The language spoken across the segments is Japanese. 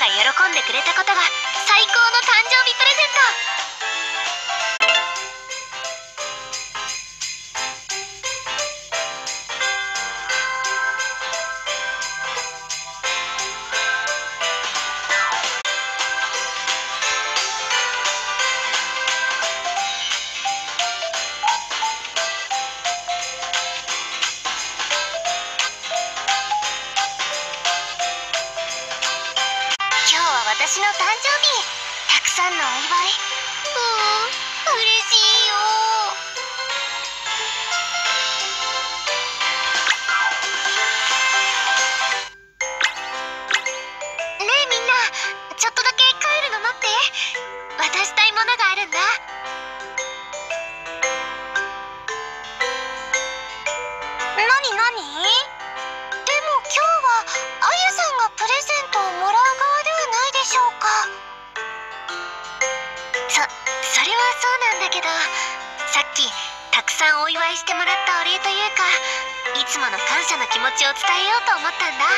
が喜んでくれたことが最高の誕生日プレゼント。私の誕生日たくさんのお祝い。うーん嬉しいよ。ねえみんなちょっとだけ帰るの待って。渡したいものがあるんだ。なになにそそれはそうなんだけどさっきたくさんお祝いしてもらったお礼というかいつもの感謝の気持ちを伝えようと思ったんだ。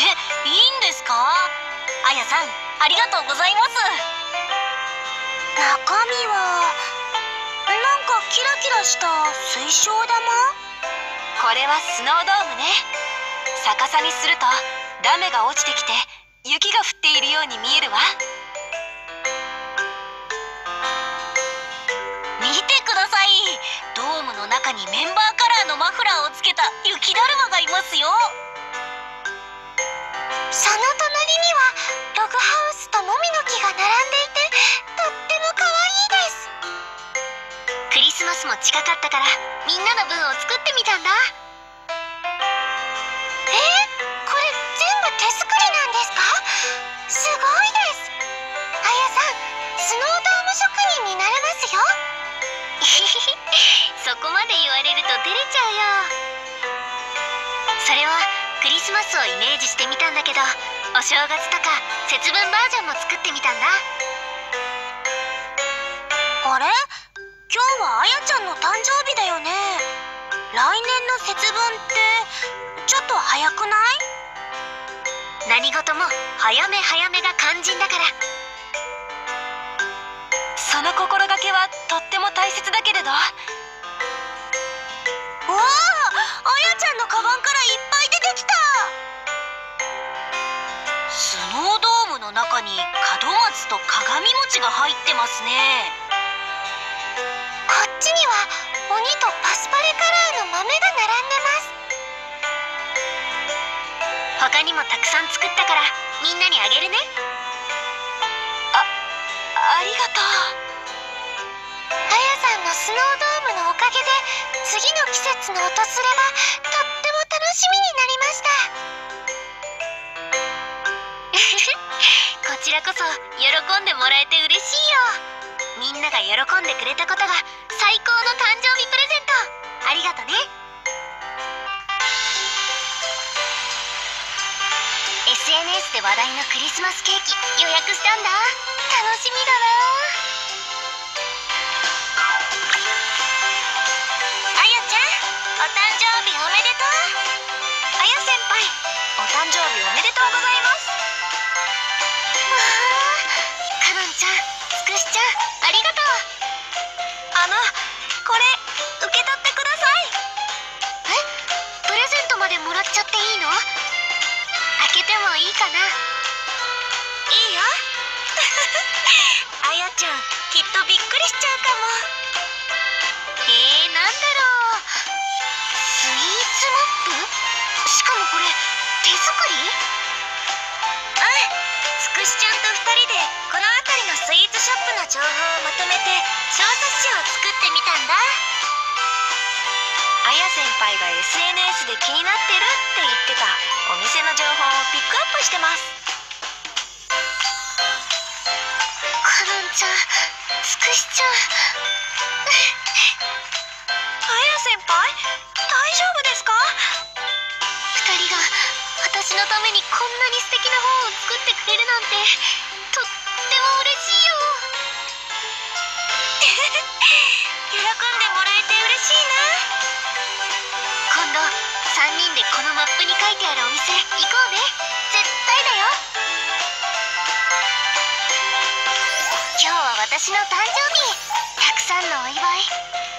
えいいんですか？あやさんありがとうございます。中身はなんかキラキラした水晶玉？これはスノードームね。逆さにするとラメが落ちてきて雪が降っているように見えるわ。見てください。ドームの中にメンバーカラーのマフラーをつけた雪だるまがいますよ。その隣にはログハウスとモミの木が並んでいてとっても可愛いです。クリスマスも近かったからみんなの分を作ってみたんだ そこまで言われると照れちゃうよ。それはクリスマスをイメージしてみたんだけどお正月とか節分バージョンも作ってみたんだ。あれ？今日はあやちゃんの誕生日だよね。来年の節分ってちょっと早くない？何事も早め早めが肝心だからその心がけはとっても大切だけれど。わああやちゃんのカバンからいっぱい出てきた。スノードームの中に門松と鏡餅が入ってますね。こっちには鬼とパスパレカラーの豆が並んでます。他にもたくさん作ったからみんなにあげるね。あありがとう。あやさんのスノードームのおかげで次の季節の訪れがとっても楽しみになりました。こちらこそ喜んでもらえて嬉しいよ。みんなが喜んでくれたことが最高の誕生日プレゼント。ありがとね。で話題のクリスマスケーキ予約したんだ。楽しみだなあやちゃんお誕生日おめでとう。あや先輩お誕生日おめでとうございます。わあかのんちゃんつくしちゃんありがとう。あのこれ受け取ってください。えプレゼントまでもらっちゃっていいの？もいいかな。いいよ。あやちゃんきっとびっくりしちゃうかも。えー、なんだろう。スイーツマップ？しかもこれ手作り？うん。つくしちゃんと2人でこの辺りのスイーツショップの情報をまとめて小冊子を作ってみたんだ。先輩が SNS で気になってるって言ってた。お店の情報をピックアップしてます。かのんちゃんつくしちゃん。あや先輩大丈夫ですか？二人が私のためにこんなに素敵な本を作ってくれるなんてとっても嬉しいよ。喜 んマップに書いてあるお店行こうね。絶対だよ。今日は私の誕生日。たくさんのお祝い。